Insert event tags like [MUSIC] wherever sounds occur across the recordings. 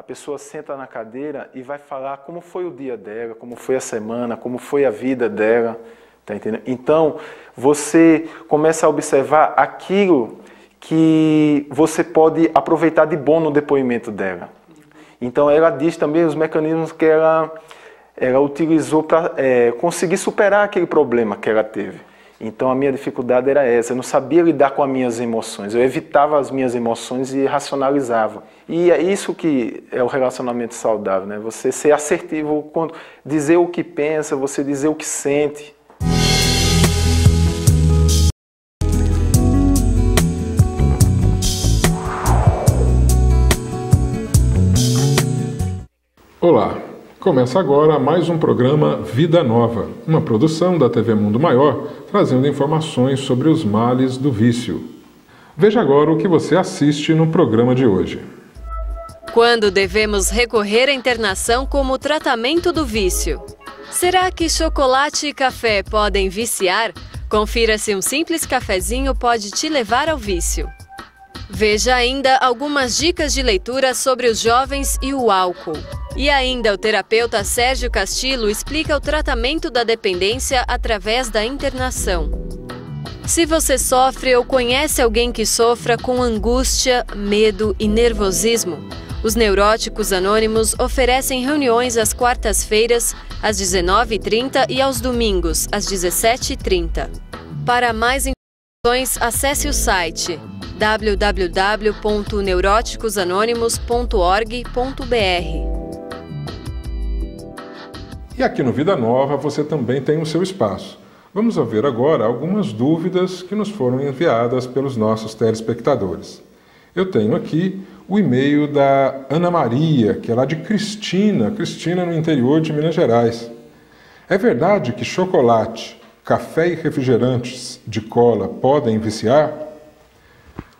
a pessoa senta na cadeira e vai falar como foi o dia dela, como foi a semana, como foi a vida dela. Tá entendendo? Então, você começa a observar aquilo que você pode aproveitar de bom no depoimento dela. Então, ela diz também os mecanismos que ela, ela utilizou para é, conseguir superar aquele problema que ela teve. Então a minha dificuldade era essa, eu não sabia lidar com as minhas emoções, eu evitava as minhas emoções e racionalizava. E é isso que é o relacionamento saudável, né? Você ser assertivo, dizer o que pensa, você dizer o que sente. Olá, Começa agora mais um programa Vida Nova, uma produção da TV Mundo Maior, trazendo informações sobre os males do vício. Veja agora o que você assiste no programa de hoje. Quando devemos recorrer à internação como tratamento do vício? Será que chocolate e café podem viciar? Confira se um simples cafezinho pode te levar ao vício. Veja ainda algumas dicas de leitura sobre os jovens e o álcool. E ainda o terapeuta Sérgio Castillo explica o tratamento da dependência através da internação. Se você sofre ou conhece alguém que sofra com angústia, medo e nervosismo, os Neuróticos Anônimos oferecem reuniões às quartas-feiras, às 19h30 e aos domingos, às 17h30. Para mais acesse o site www.neuróticosanônimos.org.br. E aqui no Vida Nova você também tem o seu espaço. Vamos ouvir agora algumas dúvidas que nos foram enviadas pelos nossos telespectadores. Eu tenho aqui o e-mail da Ana Maria, que é lá de Cristina, Cristina no interior de Minas Gerais. É verdade que chocolate, café e refrigerantes de cola podem viciar?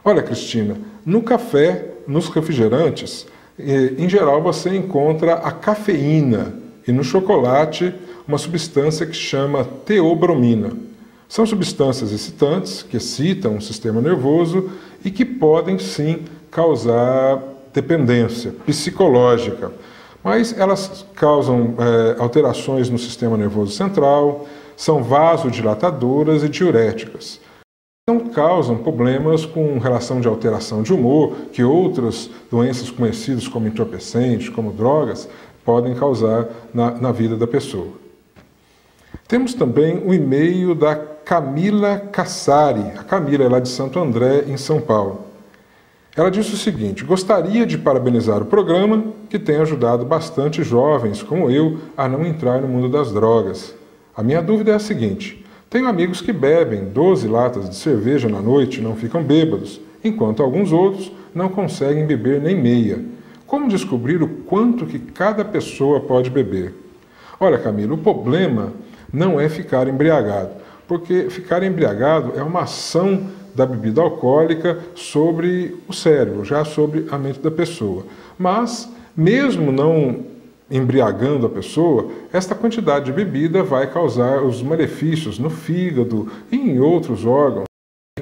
Olha, Cristina, no café, nos refrigerantes, eh, em geral você encontra a cafeína, e no chocolate uma substância que chama teobromina. São substâncias excitantes que excitam o sistema nervoso e que podem sim causar dependência psicológica, mas elas causam é, alterações no sistema nervoso central, são vasodilatadoras e diuréticas. Não causam problemas com relação de alteração de humor, que outras doenças conhecidas como entorpecentes, como drogas, podem causar na, na vida da pessoa. Temos também o e-mail da Camila Cassari. A Camila é lá de Santo André, em São Paulo. Ela disse o seguinte: Gostaria de parabenizar o programa, que tem ajudado bastante jovens como eu a não entrar no mundo das drogas. A minha dúvida é a seguinte: tenho amigos que bebem 12 latas de cerveja na noite e não ficam bêbados, enquanto alguns outros não conseguem beber nem meia. Como descobrir o quanto que cada pessoa pode beber? Olha, Camilo, o problema não é ficar embriagado, porque ficar embriagado é uma ação da bebida alcoólica sobre o cérebro, já sobre a mente da pessoa. Mas, mesmo não embriagando a pessoa, esta quantidade de bebida vai causar os malefícios no fígado e em outros órgãos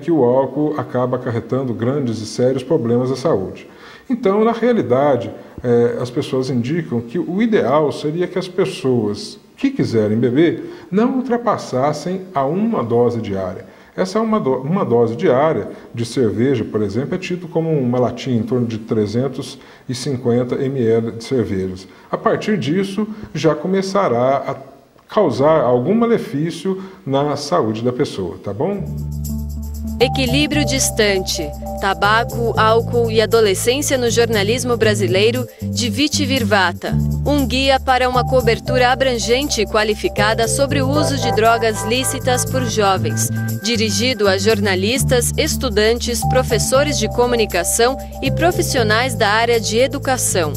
que o álcool acaba acarretando grandes e sérios problemas à saúde. Então, na realidade, é, as pessoas indicam que o ideal seria que as pessoas que quiserem beber não ultrapassassem a uma dose diária. Essa é uma, do, uma dose diária de cerveja, por exemplo, é tido como uma latinha em torno de 350 ml de cervejas. A partir disso, já começará a causar algum malefício na saúde da pessoa, tá bom? Equilíbrio distante. Tabaco, álcool e adolescência no jornalismo brasileiro, de Viti Virvata. Um guia para uma cobertura abrangente e qualificada sobre o uso de drogas lícitas por jovens, dirigido a jornalistas, estudantes, professores de comunicação e profissionais da área de educação.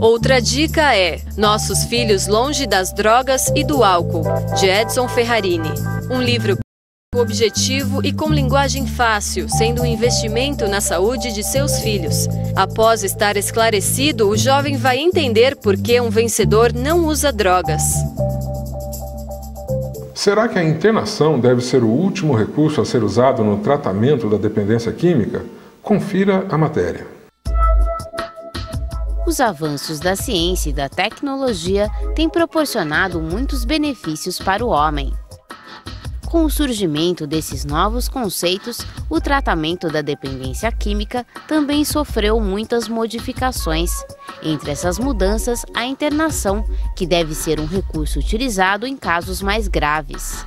Outra dica é Nossos Filhos Longe das Drogas e do Álcool, de Edson Ferrarini. Um livro objetivo e com linguagem fácil, sendo um investimento na saúde de seus filhos. Após estar esclarecido, o jovem vai entender por que um vencedor não usa drogas. Será que a internação deve ser o último recurso a ser usado no tratamento da dependência química? Confira a matéria. Os avanços da ciência e da tecnologia têm proporcionado muitos benefícios para o homem. Com o surgimento desses novos conceitos, o tratamento da dependência química também sofreu muitas modificações. Entre essas mudanças, a internação, que deve ser um recurso utilizado em casos mais graves.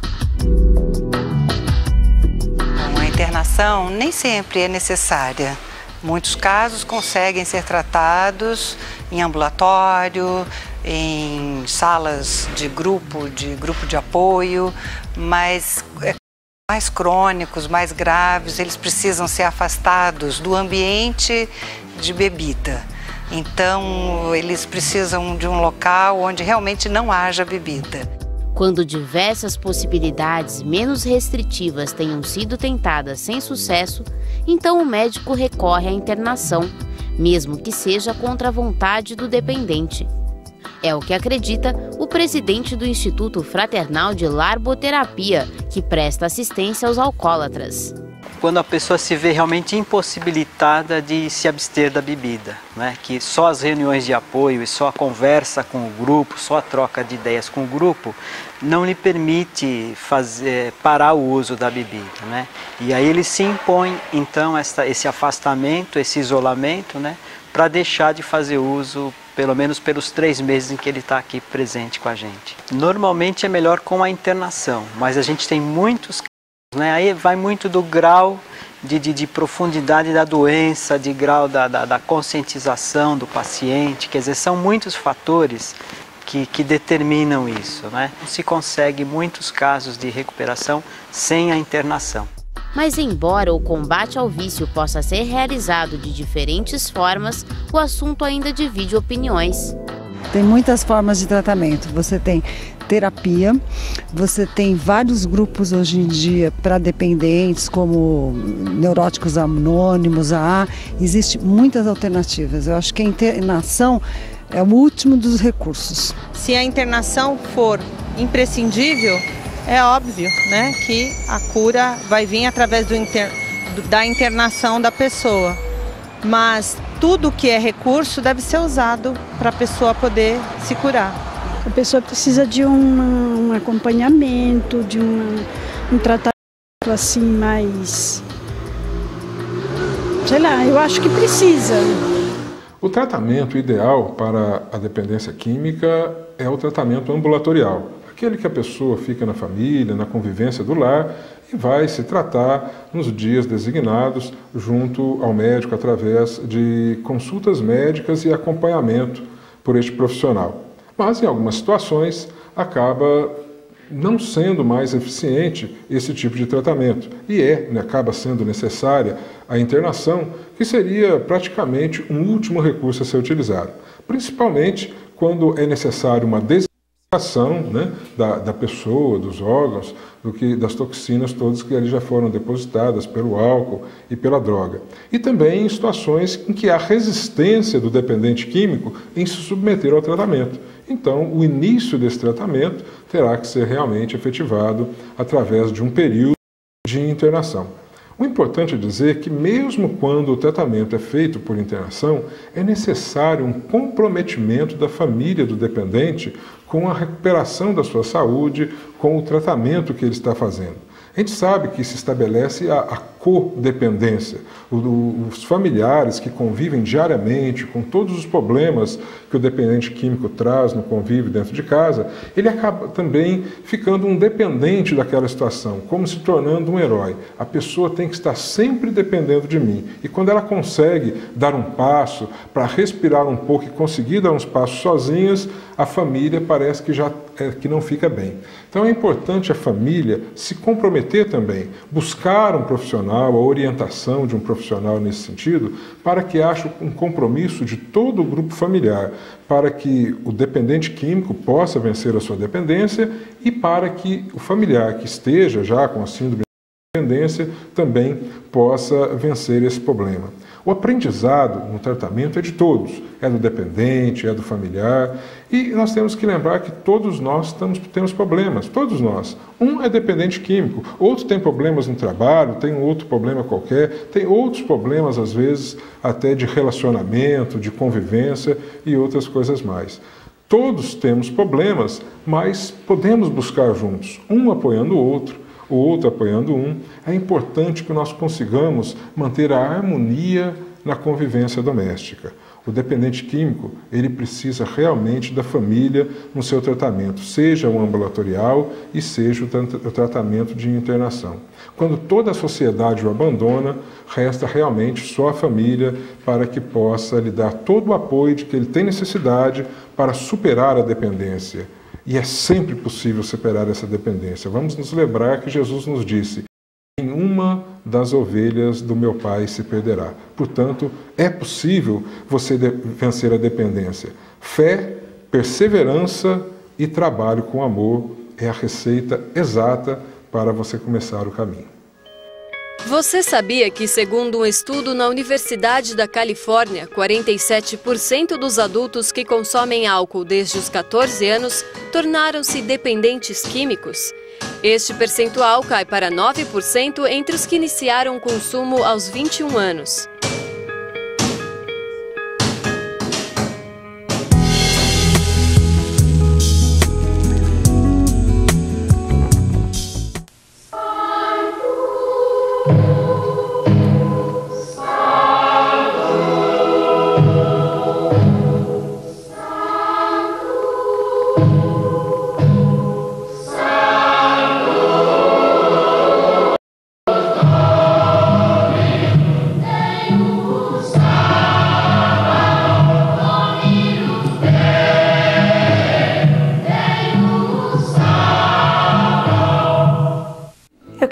A internação nem sempre é necessária. Muitos casos conseguem ser tratados em ambulatório, em salas de grupo, de grupo de apoio, mas é, mais crônicos, mais graves, eles precisam ser afastados do ambiente de bebida. Então, eles precisam de um local onde realmente não haja bebida. Quando diversas possibilidades menos restritivas tenham sido tentadas sem sucesso, então o médico recorre à internação, mesmo que seja contra a vontade do dependente. É o que acredita o presidente do Instituto Fraternal de Larboterapia, que presta assistência aos alcoólatras. Quando a pessoa se vê realmente impossibilitada de se abster da bebida, né? que só as reuniões de apoio e só a conversa com o grupo, só a troca de ideias com o grupo, não lhe permite fazer, parar o uso da bebida. Né? E aí ele se impõe, então, essa, esse afastamento, esse isolamento, né? para deixar de fazer uso pelo menos pelos três meses em que ele está aqui presente com a gente. Normalmente é melhor com a internação, mas a gente tem muitos casos, né? aí vai muito do grau de, de, de profundidade da doença, de grau da, da, da, conscientização do paciente, quer dizer, são muitos fatores que, que determinam isso. Né? Se consegue muitos casos de recuperação sem a internação. Mas, embora o combate ao vício possa ser realizado de diferentes formas, o assunto ainda divide opiniões. Tem muitas formas de tratamento. Você tem terapia, você tem vários grupos hoje em dia para dependentes, como neuróticos anônimos, AA. Existem muitas alternativas. Eu acho que a internação é o último dos recursos. Se a internação for imprescindível, é óbvio né, que a cura vai vir através do inter, da internação da pessoa. Mas tudo que é recurso deve ser usado para a pessoa poder se curar. A pessoa precisa de um, um acompanhamento, de um, um tratamento assim mais. Sei lá, eu acho que precisa. O tratamento ideal para a dependência química é o tratamento ambulatorial aquele que a pessoa fica na família, na convivência do lar e vai se tratar nos dias designados junto ao médico através de consultas médicas e acompanhamento por este profissional. Mas em algumas situações acaba não sendo mais eficiente esse tipo de tratamento e é, né, acaba sendo necessária a internação, que seria praticamente um último recurso a ser utilizado, principalmente quando é necessário uma ação né, da, da pessoa, dos órgãos, do que das toxinas todas que ali já foram depositadas pelo álcool e pela droga. E também em situações em que há resistência do dependente químico em se submeter ao tratamento. Então, o início desse tratamento terá que ser realmente efetivado através de um período de internação. O importante é dizer que, mesmo quando o tratamento é feito por internação, é necessário um comprometimento da família do dependente com a recuperação da sua saúde, com o tratamento que ele está fazendo. A gente sabe que se estabelece a, a codependência. O, o, os familiares que convivem diariamente com todos os problemas que o dependente químico traz no convívio dentro de casa, ele acaba também ficando um dependente daquela situação, como se tornando um herói. A pessoa tem que estar sempre dependendo de mim. E quando ela consegue dar um passo para respirar um pouco e conseguir dar uns passos sozinhas, a família parece que já é, que não fica bem. Então é importante a família se comprometer também, buscar um profissional, a orientação de um profissional nesse sentido, para que haja um compromisso de todo o grupo familiar, para que o dependente químico possa vencer a sua dependência e para que o familiar que esteja já com a síndrome de dependência também possa vencer esse problema. O aprendizado no tratamento é de todos, é do dependente, é do familiar, e nós temos que lembrar que todos nós estamos, temos problemas, todos nós. Um é dependente químico, outro tem problemas no trabalho, tem um outro problema qualquer, tem outros problemas, às vezes, até de relacionamento, de convivência e outras coisas mais. Todos temos problemas, mas podemos buscar juntos, um apoiando o outro, o outro apoiando um. É importante que nós consigamos manter a harmonia na convivência doméstica. O dependente químico, ele precisa realmente da família no seu tratamento, seja o ambulatorial e seja o tratamento de internação. Quando toda a sociedade o abandona, resta realmente só a família para que possa lhe dar todo o apoio de que ele tem necessidade para superar a dependência. E é sempre possível superar essa dependência. Vamos nos lembrar que Jesus nos disse: nenhuma das ovelhas do meu Pai se perderá. Portanto, é possível você vencer a dependência. Fé, perseverança e trabalho com amor é a receita exata para você começar o caminho. Você sabia que, segundo um estudo na Universidade da Califórnia, 47% dos adultos que consomem álcool desde os 14 anos tornaram-se dependentes químicos? Este percentual cai para 9% entre os que iniciaram o consumo aos 21 anos.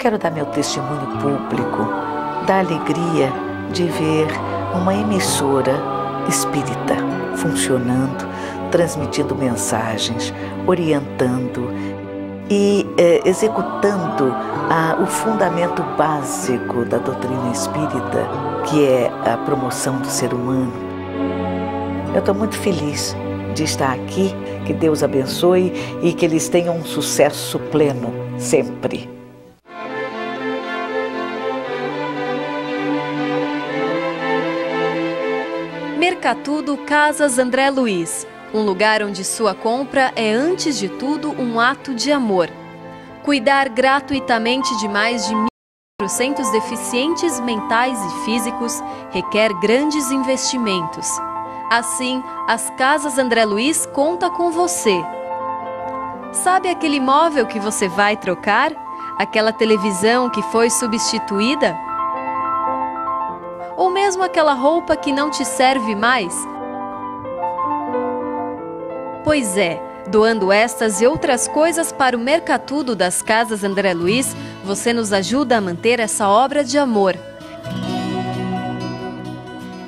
Quero dar meu testemunho público da alegria de ver uma emissora espírita funcionando, transmitindo mensagens, orientando e eh, executando o fundamento básico da doutrina espírita, que é a promoção do ser humano. Eu estou muito feliz de estar aqui, que Deus abençoe e que eles tenham um sucesso pleno sempre. Mercatudo Casas André Luiz, um lugar onde sua compra é antes de tudo um ato de amor. Cuidar gratuitamente de mais de 1.400 deficientes mentais e físicos requer grandes investimentos. Assim, as Casas André Luiz conta com você. Sabe aquele imóvel que você vai trocar? Aquela televisão que foi substituída? Ou mesmo aquela roupa que não te serve mais? Pois é, doando estas e outras coisas para o Mercatudo das Casas André Luiz, você nos ajuda a manter essa obra de amor.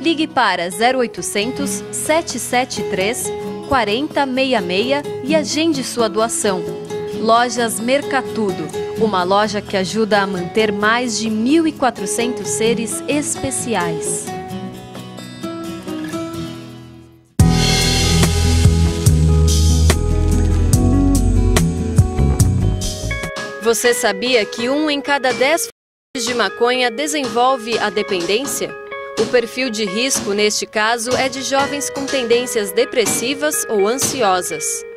Ligue para 0800 773 4066 e agende sua doação. Lojas Mercatudo uma loja que ajuda a manter mais de 1.400 seres especiais. Você sabia que um em cada dez de maconha desenvolve a dependência? O perfil de risco neste caso é de jovens com tendências depressivas ou ansiosas.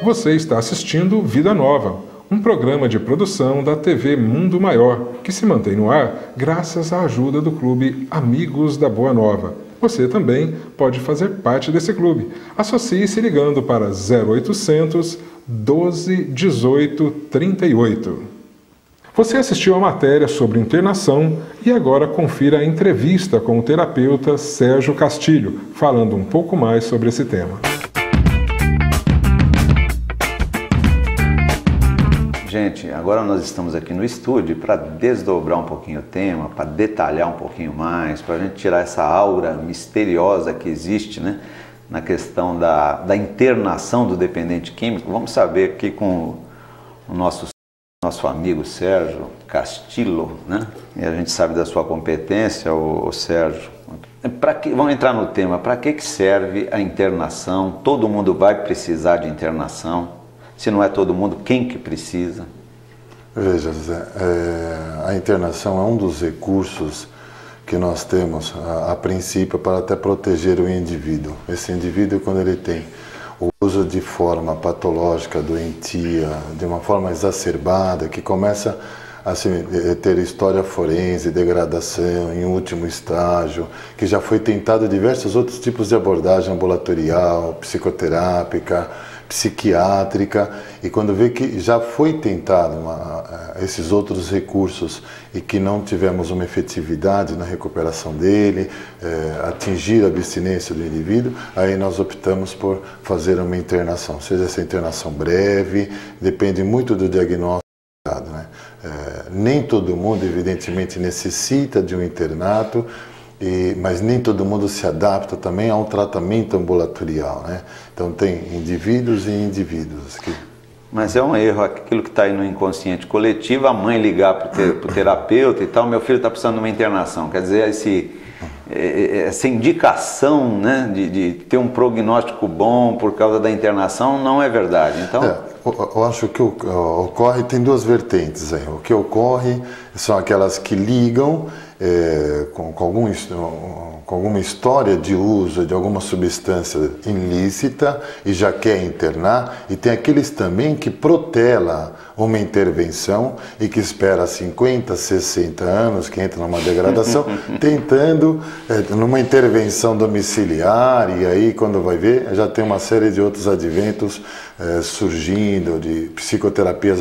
Você está assistindo Vida Nova, um programa de produção da TV Mundo Maior, que se mantém no ar graças à ajuda do clube Amigos da Boa Nova. Você também pode fazer parte desse clube. Associe-se ligando para 0800 12 18 38. Você assistiu a matéria sobre internação e agora confira a entrevista com o terapeuta Sérgio Castilho, falando um pouco mais sobre esse tema. Gente, agora nós estamos aqui no estúdio para desdobrar um pouquinho o tema, para detalhar um pouquinho mais, para a gente tirar essa aura misteriosa que existe né, na questão da, da internação do dependente químico. Vamos saber aqui com o nosso nosso amigo Sérgio Castillo, né? E a gente sabe da sua competência, o, o Sérgio. Para que, vamos entrar no tema. Para que, que serve a internação? Todo mundo vai precisar de internação. Se não é todo mundo, quem que precisa? Veja, Zé, é, a internação é um dos recursos que nós temos a, a princípio para até proteger o indivíduo. Esse indivíduo, quando ele tem o uso de forma patológica, doentia, de uma forma exacerbada, que começa a ter história forense, degradação em último estágio, que já foi tentado diversos outros tipos de abordagem ambulatorial, psicoterápica, psiquiátrica, e quando vê que já foi tentado uma, eh, esses outros recursos e que não tivemos uma efetividade na recuperação dele, é, atingir a abstinência do indivíduo, aí nós optamos por fazer uma internação, seja essa internação breve, depende muito do diagnóstico. Né? É, nem todo mundo, evidentemente, necessita de um internato, e, mas nem todo mundo se adapta também a um tratamento ambulatorial. Né? Então, tem indivíduos e indivíduos. Que... Mas é um erro aquilo que está aí no inconsciente coletivo, a mãe ligar para o terapeuta e tal, meu filho está precisando de uma internação. Quer dizer, esse, é, é, essa indicação né, de, de, ter um prognóstico bom por causa da internação não é verdade. Então... É, eu acho que ocorre, tem duas vertentes aí. O que ocorre são aquelas que ligam é, com, com, algum, com alguma história de uso de alguma substância ilícita e já quer internar, e tem aqueles também que protela uma intervenção e que espera 50, 60 anos, que entra numa degradação, [LAUGHS] tentando é, numa intervenção domiciliar, e aí quando vai ver, já tem uma série de outros adventos é, surgindo, de psicoterapias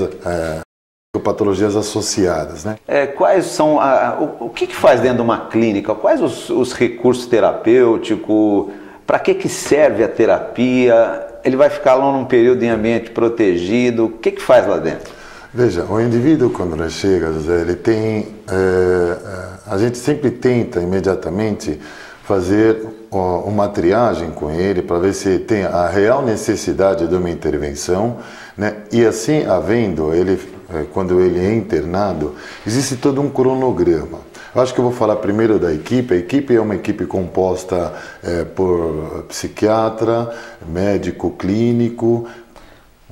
patologias associadas. Né? É, quais são a, o, o que, que, faz dentro de uma clínica? Quais os, os recursos terapêuticos? Para que, que serve a terapia? Ele vai ficar lá num período em ambiente protegido? O que, que faz lá dentro? Veja, o indivíduo quando ele chega, José, ele tem, é, a gente sempre tenta imediatamente fazer uma triagem com ele para ver se tem a real necessidade de uma intervenção, né? E assim, havendo ele é, quando ele é internado, existe todo um cronograma. Eu acho que eu vou falar primeiro da equipe. A equipe é uma equipe composta é, por psiquiatra, médico clínico,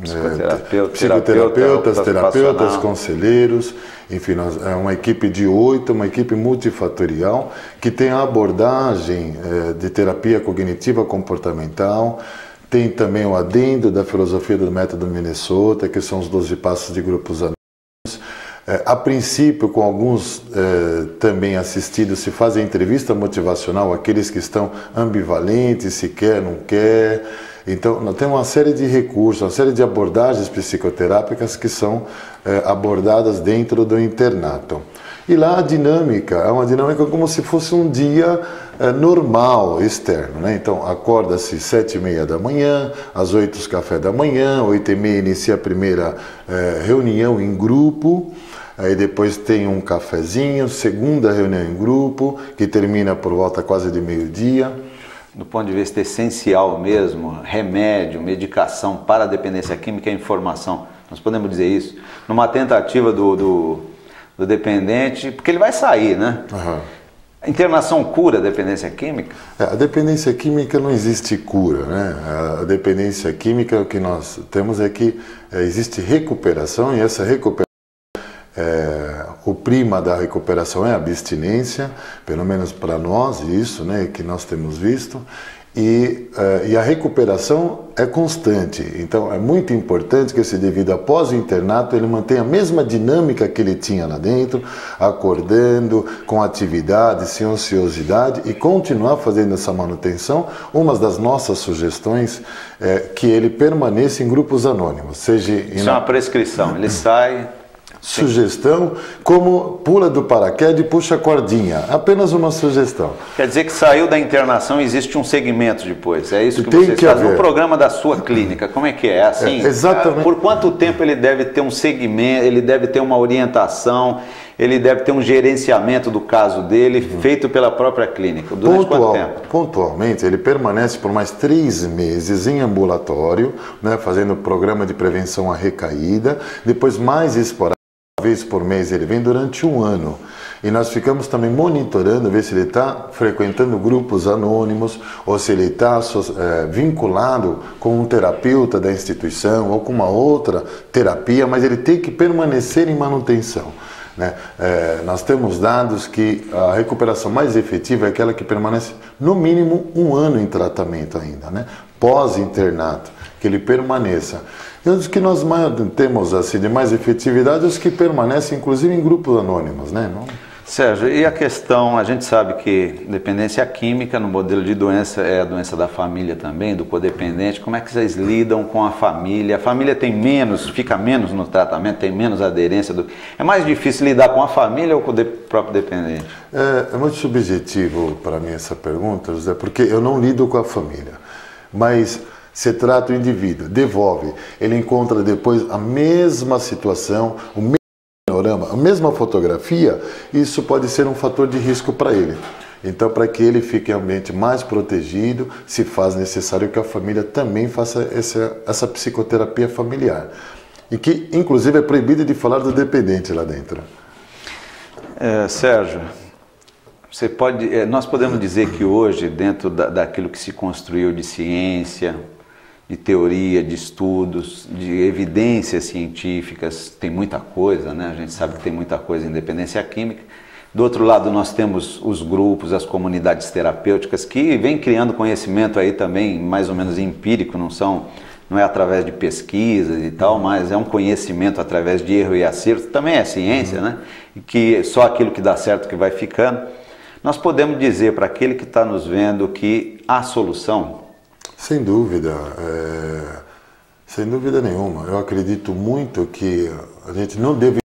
Psicoterapeuta, psicoterapeutas, terapeutas, conselheiros, enfim, nós, é uma equipe de oito, uma equipe multifatorial que tem a abordagem é, de terapia cognitiva comportamental, tem também o adendo da filosofia do método Minnesota, que são os 12 passos de grupos anônimos. É, a princípio, com alguns é, também assistidos, se faz a entrevista motivacional, aqueles que estão ambivalentes, se quer, não quer. Então, temos uma série de recursos, uma série de abordagens psicoterápicas que são é, abordadas dentro do internato. E lá a dinâmica é uma dinâmica como se fosse um dia normal, externo. Né? Então, acorda-se sete e meia da manhã, às oito os café da manhã, oito e meia inicia a primeira é, reunião em grupo, aí depois tem um cafezinho, segunda reunião em grupo, que termina por volta quase de meio-dia. Do ponto de vista essencial mesmo, remédio, medicação para a dependência química e informação, nós podemos dizer isso, numa tentativa do, do do dependente, porque ele vai sair, né? Uhum. A internação cura a dependência química? É, a dependência química não existe cura, né? A dependência química, o que nós temos é que é, existe recuperação e essa recuperação, é, o prima da recuperação é a abstinência, pelo menos para nós, isso, né, que nós temos visto, e, uh, e, a recuperação é constante. Então é muito importante que esse indivíduo, após o internato, ele mantenha a mesma dinâmica que ele tinha lá dentro, acordando, com atividade, sem ociosidade e continuar fazendo essa manutenção. Uma das nossas sugestões é que ele permaneça em grupos anônimos. Seja Isso é uma prescrição, ele [CLEARS THROAT] sai sugestão, como pula do paraquedas e puxa a cordinha. Apenas uma sugestão. Quer dizer que saiu da internação existe um segmento depois. É isso que Tem vocês que fazem. Haver. No programa da sua clínica, como é que é? Assim, é, exatamente. Por quanto tempo ele deve ter um segmento, ele deve ter uma orientação, ele deve ter um gerenciamento do caso dele uhum. feito pela própria clínica. Durante Pontual, quanto tempo? Pontualmente, ele permanece por mais três meses em ambulatório, né, fazendo programa de prevenção à recaída, depois mais esporádico vez por mês, ele vem durante um ano. E nós ficamos também monitorando, ver se ele está frequentando grupos anônimos ou se ele está é, vinculado com um terapeuta da instituição ou com uma outra terapia, mas ele tem que permanecer em manutenção. Né? É, nós temos dados que a recuperação mais efetiva é aquela que permanece no mínimo um ano em tratamento ainda, né? pós-internato, que ele permaneça. E os que nós temos assim, de mais efetividade, os que permanecem inclusive em grupos anônimos. Né? Não... Sérgio, e a questão, a gente sabe que dependência química no modelo de doença é a doença da família também, do codependente. Como é que vocês lidam com a família? A família tem menos, fica menos no tratamento, tem menos aderência. Do... É mais difícil lidar com a família ou com o próprio dependente? É, é muito subjetivo para mim essa pergunta, José, porque eu não lido com a família. Mas se trata o indivíduo, devolve, ele encontra depois a mesma situação, o mesmo panorama, a mesma fotografia, isso pode ser um fator de risco para ele. Então, para que ele fique realmente mais protegido, se faz necessário que a família também faça essa, essa psicoterapia familiar. E que, inclusive, é proibido de falar do dependente lá dentro. É, Sérgio, você pode, é, nós podemos dizer que hoje, dentro da, daquilo que se construiu de ciência, de teoria, de estudos, de evidências científicas, tem muita coisa, né? A gente sabe que tem muita coisa em dependência química. Do outro lado, nós temos os grupos, as comunidades terapêuticas que vêm criando conhecimento aí também, mais ou menos empírico, não são não é através de pesquisas e tal, mas é um conhecimento através de erro e acerto, também é ciência, né? E que só aquilo que dá certo que vai ficando. Nós podemos dizer para aquele que está nos vendo que há solução, sem dúvida, é, sem dúvida nenhuma. Eu acredito muito que a gente não deve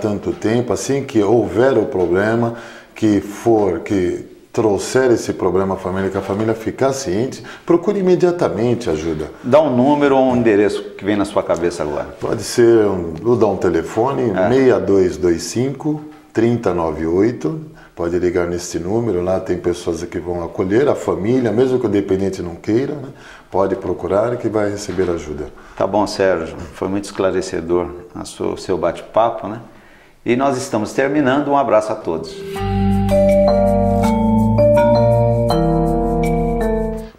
tanto tempo assim que houver o problema, que for, que trouxer esse problema à família, que a família ficar ciente, procure imediatamente ajuda. Dá um número ou um endereço que vem na sua cabeça agora. Pode ser, um, vou dar um telefone, é. 6225 3098 pode ligar nesse número, lá tem pessoas que vão acolher, a família, mesmo que o dependente não queira, né? pode procurar que vai receber ajuda. Tá bom, Sérgio, foi muito esclarecedor o seu bate-papo, né? E nós estamos terminando, um abraço a todos.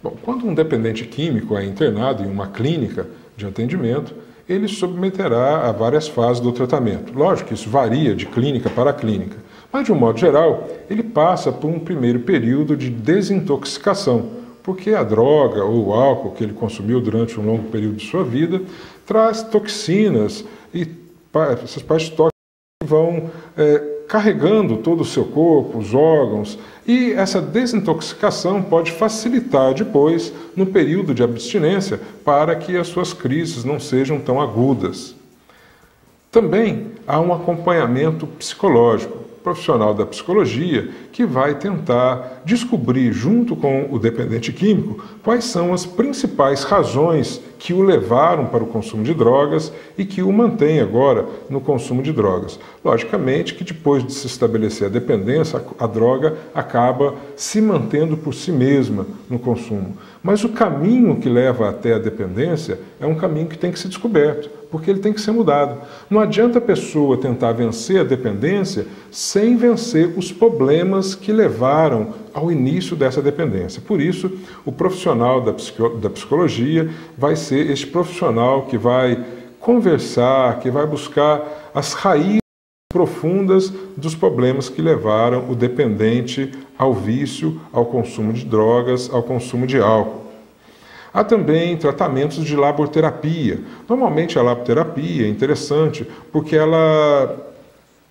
Bom, quando um dependente químico é internado em uma clínica de atendimento, ele submeterá a várias fases do tratamento. Lógico que isso varia de clínica para clínica. Mas, de um modo geral, ele passa por um primeiro período de desintoxicação, porque a droga ou o álcool que ele consumiu durante um longo período de sua vida traz toxinas e essas partes tóxicas vão é, carregando todo o seu corpo, os órgãos, e essa desintoxicação pode facilitar depois, no período de abstinência, para que as suas crises não sejam tão agudas. Também há um acompanhamento psicológico profissional da psicologia que vai tentar descobrir, junto com o dependente químico, quais são as principais razões que o levaram para o consumo de drogas e que o mantém agora no consumo de drogas. Logicamente que depois de se estabelecer a dependência, a droga acaba se mantendo por si mesma no consumo. Mas o caminho que leva até a dependência é um caminho que tem que ser descoberto, porque ele tem que ser mudado. Não adianta a pessoa tentar vencer a dependência sem vencer os problemas que levaram ao início dessa dependência. Por isso, o profissional da, da psicologia vai ser este profissional que vai conversar, que vai buscar as raízes profundas dos problemas que levaram o dependente ao vício, ao consumo de drogas, ao consumo de álcool. Há também tratamentos de laborterapia. Normalmente a laborterapia é interessante porque ela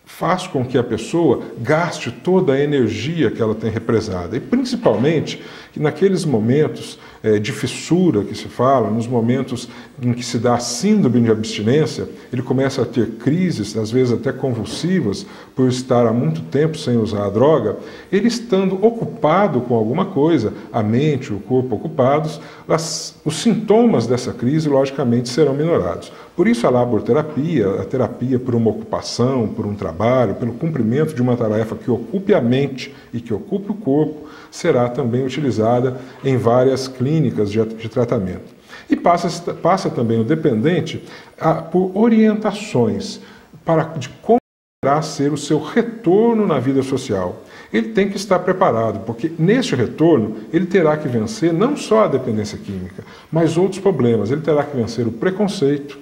faz com que a pessoa gaste toda a energia que ela tem represada. E principalmente que naqueles momentos de fissura que se fala, nos momentos em que se dá síndrome de abstinência, ele começa a ter crises, às vezes até convulsivas, por estar há muito tempo sem usar a droga, ele estando ocupado com alguma coisa, a mente, o corpo ocupados, as, os sintomas dessa crise, logicamente, serão minorados. Por isso, a laborterapia, a terapia por uma ocupação, por um trabalho, pelo cumprimento de uma tarefa que ocupe a mente e que ocupe o corpo, será também utilizada em várias clínicas de, de tratamento. E passa, passa também o dependente a, por orientações para, de como poderá ser o seu retorno na vida social. Ele tem que estar preparado, porque neste retorno ele terá que vencer não só a dependência química, mas outros problemas. Ele terá que vencer o preconceito,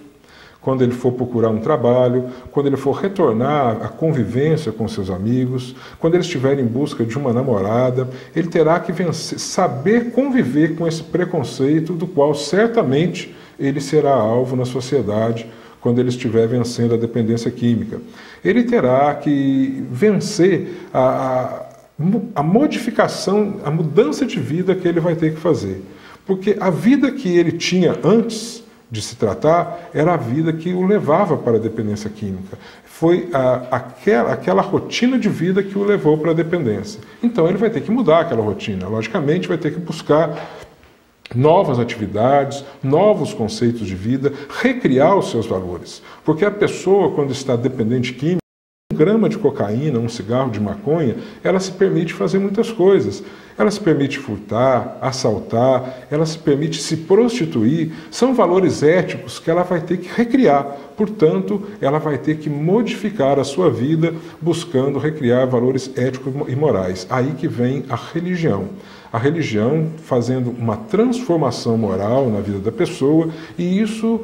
quando ele for procurar um trabalho, quando ele for retornar à convivência com seus amigos, quando ele estiver em busca de uma namorada, ele terá que vencer, saber conviver com esse preconceito do qual certamente ele será alvo na sociedade quando ele estiver vencendo a dependência química. Ele terá que vencer a, a, a modificação, a mudança de vida que ele vai ter que fazer. Porque a vida que ele tinha antes de se tratar era a vida que o levava para a dependência química. Foi a, aquela, aquela rotina de vida que o levou para a dependência. Então ele vai ter que mudar aquela rotina. Logicamente, vai ter que buscar novas atividades, novos conceitos de vida, recriar os seus valores. Porque a pessoa, quando está dependente química, grama de cocaína, um cigarro de maconha, ela se permite fazer muitas coisas. Ela se permite furtar, assaltar, ela se permite se prostituir. São valores éticos que ela vai ter que recriar. Portanto, ela vai ter que modificar a sua vida buscando recriar valores éticos e morais. Aí que vem a religião a religião fazendo uma transformação moral na vida da pessoa, e isso,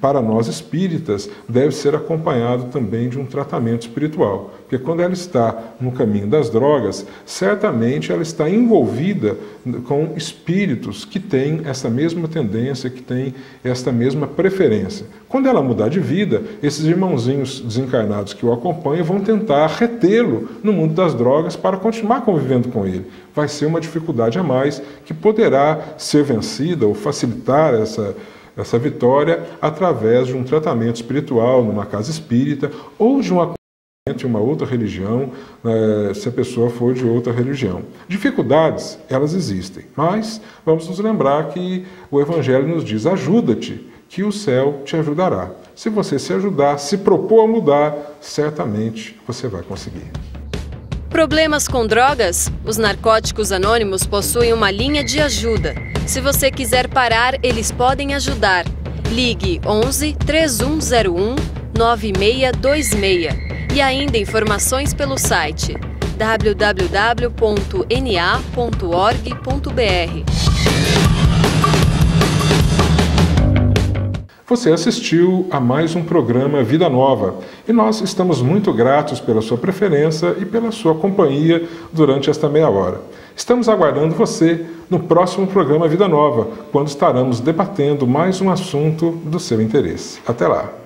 para nós espíritas, deve ser acompanhado também de um tratamento espiritual. Porque quando ela está no caminho das drogas, certamente ela está envolvida com espíritos que têm essa mesma tendência, que têm esta mesma preferência. Quando ela mudar de vida, esses irmãozinhos desencarnados que o acompanham vão tentar retê-lo no mundo das drogas para continuar convivendo com ele. Vai ser uma dificuldade a mais que poderá ser vencida ou facilitar essa, essa vitória através de um tratamento espiritual numa casa espírita ou de um entre uma outra religião, né, se a pessoa for de outra religião. Dificuldades, elas existem, mas vamos nos lembrar que o Evangelho nos diz: ajuda-te que o céu te ajudará. Se você se ajudar, se propor a mudar, certamente você vai conseguir. Problemas com drogas? Os Narcóticos Anônimos possuem uma linha de ajuda. Se você quiser parar, eles podem ajudar. Ligue 11 3101 9626 e ainda informações pelo site www.na.org.br. Você assistiu a mais um programa Vida Nova e nós estamos muito gratos pela sua preferência e pela sua companhia durante esta meia hora. Estamos aguardando você no próximo programa Vida Nova, quando estaremos debatendo mais um assunto do seu interesse. Até lá!